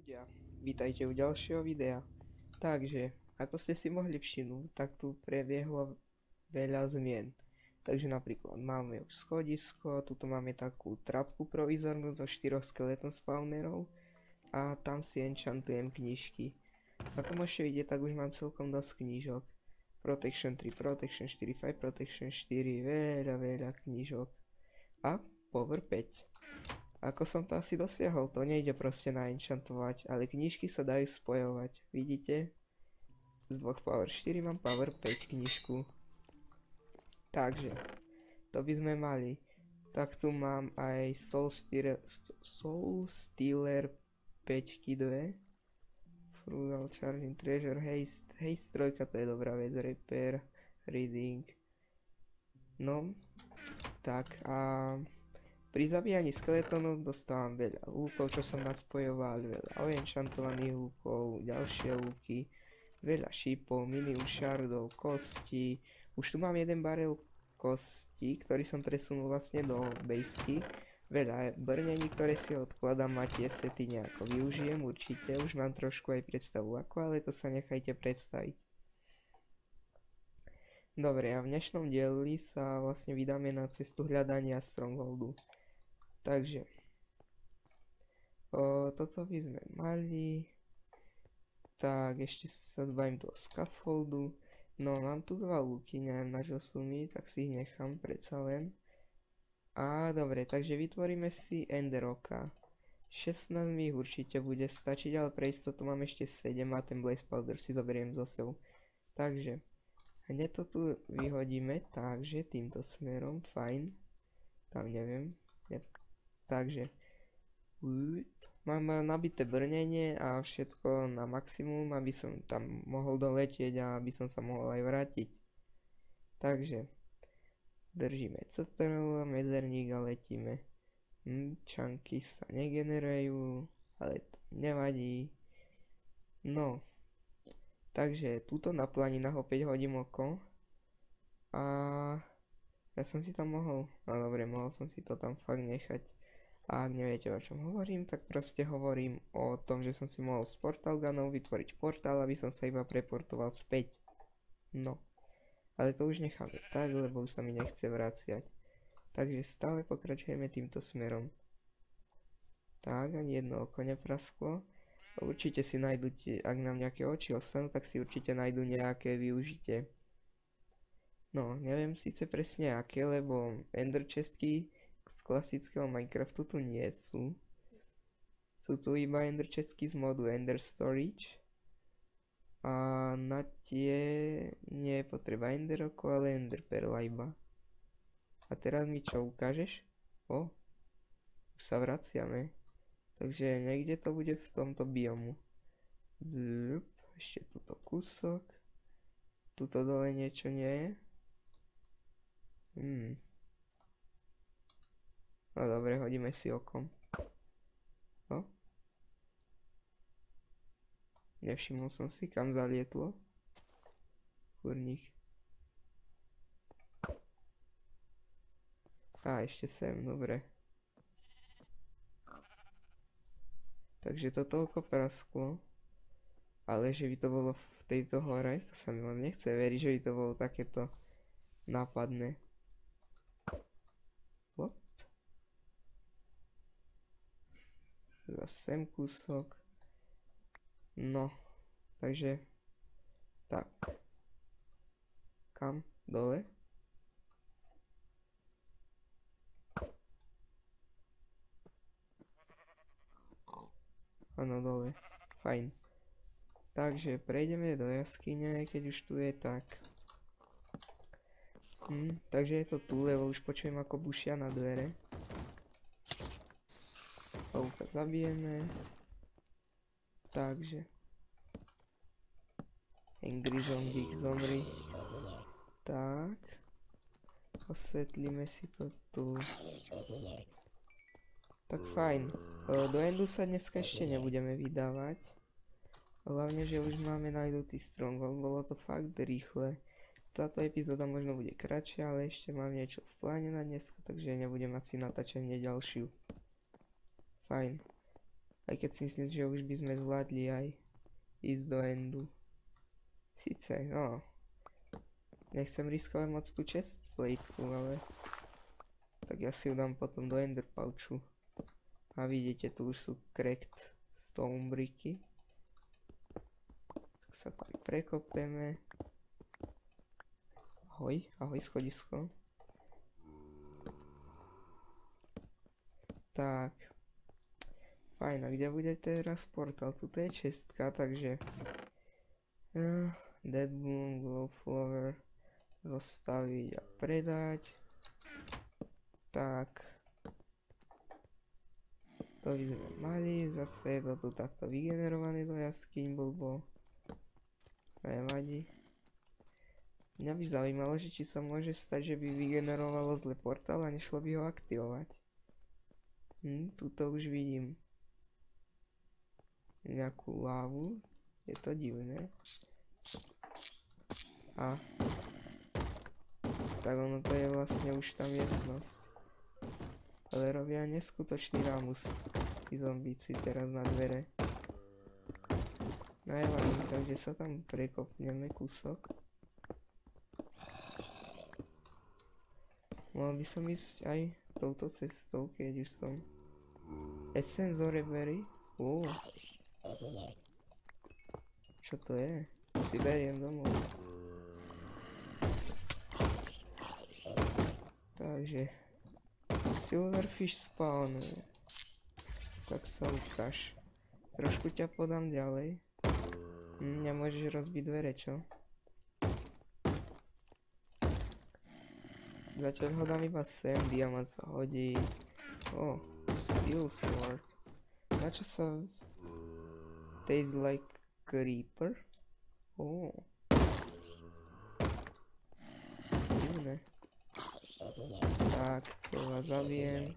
ľudia, vítajte u ďalšieho videa. Takže, ako ste si mohli všimnúť, tak tu prebiehlo veľa zmien. Takže napríklad máme už schodisko, tuto máme takú trapku provizornú zo štyroch skeleton spawnerov a tam si enchantujem knižky. Ako môžete vidieť, tak už mám celkom dosť knížok. Protection 3, Protection 4, 5, Protection 4, veľa, veľa knížok. A Power 5. Ako som to asi dosiahol, to nejde proste naenchantovať, ale knižky sa dajú spojovať. Vidíte? Z dvoch Power 4 mám Power 5 knižku. Takže, to by sme mali. Tak tu mám aj Soul Stealer, Soul Stealer 5 2. Frugal Charging Treasure Haste. Haste 3 to je dobrá vec. Repair, Reading. No, tak a pri zabíjaní skeletónov dostávam veľa lúkov, čo som naspojoval, veľa oenchantovaných lúkov, ďalšie lúky, veľa šípov, minium shardov, kosti. Už tu mám jeden barel kosti, ktorý som presunul vlastne do basky. Veľa brnení, ktoré si odkladám a tie sety nejako využijem určite. Už mám trošku aj predstavu ako, ale to sa nechajte predstaviť. Dobre, a v dnešnom dieli sa vlastne vydáme na cestu hľadania Strongholdu. Takže o, toto by sme mali. Tak, ešte sa dbajím do scaffoldu. No, mám tu dva luky, neviem na čo sú mi, tak si ich nechám predsa len. A dobre, takže vytvoríme si enderoka. 16 mi určite bude stačiť, ale pre istotu mám ešte 7 a ten blaze powder si zoberiem zo sebou. Takže, hneď to tu vyhodíme, takže týmto smerom, fajn. Tam neviem, Takže mám nabité brnenie a všetko na maximum, aby som tam mohol doletieť a aby som sa mohol aj vrátiť. Takže držíme CTRL, medzerník a letíme. Hm, čanky sa negenerujú, ale to nevadí. No, takže túto na planinách opäť hodím oko. A ja som si tam mohol, no dobre, mohol som si to tam fakt nechať. A ak neviete o čom hovorím, tak proste hovorím o tom, že som si mohol z portal gunov vytvoriť portál, aby som sa iba preportoval späť. No. Ale to už necháme tak, lebo sa mi nechce vraciať. Takže stále pokračujeme týmto smerom. Tak, ani jedno oko neprasklo. Určite si nájdu, ak nám nejaké oči ostanú, tak si určite nájdu nejaké využitie. No, neviem síce presne aké, lebo ender chestky z klasického Minecraftu tu nie sú. Sú tu iba Ender chestky z modu Ender Storage. A na tie nie je potreba Ender oko, ale Ender perla iba. A teraz mi čo ukážeš? O, už sa vraciame. Takže niekde to bude v tomto biomu. Zrup, ešte tuto kúsok. Tuto dole niečo nie je. Hmm. No dobre, hodíme si okom. No. Nevšimol som si, kam zalietlo. Kurník. A ešte sem, dobre. Takže to toľko prasklo. Ale že by to bolo v tejto hore, to sa mi moc nechce veriť, že by to bolo takéto nápadné. Zase sem kúsok. No, takže tak. Kam? Dole? Áno, dole. Fajn. Takže prejdeme do jaskyne, keď už tu je tak. Hm, takže je to tu, lebo už počujem ako bušia na dvere. Pavúka zabijeme. Takže. Angry zombie zomri. Tak. Osvetlíme si to tu. Tak fajn. Do endu sa dneska ešte nebudeme vydávať. Hlavne, že už máme najdutý stronghold. Bolo to fakt rýchle. Táto epizóda možno bude kratšia, ale ešte mám niečo v pláne na dneska, takže nebudem asi natáčať hneď ďalšiu. Fajn. Aj keď si myslím, že už by sme zvládli aj ísť do endu. Sice, no. Nechcem riskovať moc tú chest plateku, ale... Tak ja si ju dám potom do ender pouchu. A vidíte, tu už sú cracked stone bricky. Tak sa tam prekopeme. Ahoj, ahoj schodisko. Tak. Fajn, a kde bude teraz portál? Tuto je čestka, takže... Uh, Dead Bloom, Glow Flower rozstaviť a predať. Tak. To sme mali, zase je to tu takto vygenerované do jaskyň blbo. Nevadí. Mňa by zaujímalo, že či sa môže stať, že by vygenerovalo zle portál a nešlo by ho aktivovať. Hm, tuto už vidím nejakú lávu. Je to divné. A tak ono to je vlastne už tá miestnosť. Ale robia neskutočný rámus tí zombíci teraz na dvere. Najvadí, takže sa tam prekopneme kúsok. Mohol by som ísť aj touto cestou, keď už som... Essenzore berry? Čo to je? Si beriem domov. Takže Silverfish spawnuje. Tak sa ukáž. Trošku ťa podám ďalej. Hm, nemôžeš rozbiť dvere, čo? Zatiaľ ho dám iba sem, diamant sa hodí. O, steel sword. Na čo sa... Tastes like creeper? Oh. Divné. Tak, teba zabijem.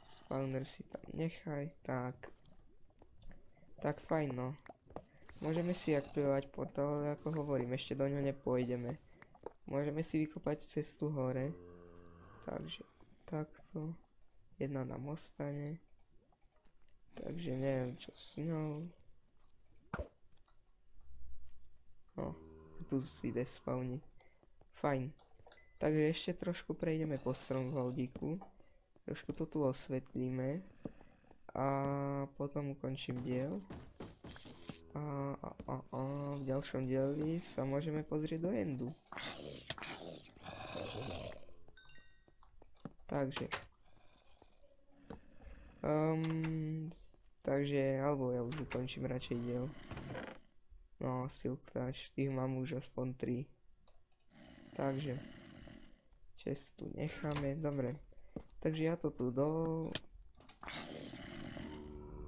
Spawner si tam nechaj, tak. Tak fajn no. Môžeme si aktivovať portál, ale ako hovorím, ešte do ňo nepôjdeme. Môžeme si vykopať cestu hore. Takže takto. Jedna nám ostane. Takže neviem čo s ňou. No, tu si despawni. Fajn. Takže ešte trošku prejdeme po Strongholdíku. Trošku to tu osvetlíme. A potom ukončím diel. A, a, a, a v ďalšom dieli sa môžeme pozrieť do endu. Takže. Um, takže, alebo ja už ukončím radšej diel. No, Silk Touch, tých mám už aspoň 3. Takže cestu necháme, dobre. Takže ja to tu do...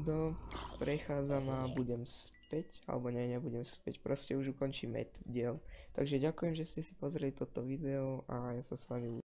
Do... Prechádzam a budem späť, alebo nie, nebudem späť, proste už ukončíme diel. Takže ďakujem, že ste si pozreli toto video a ja sa s vami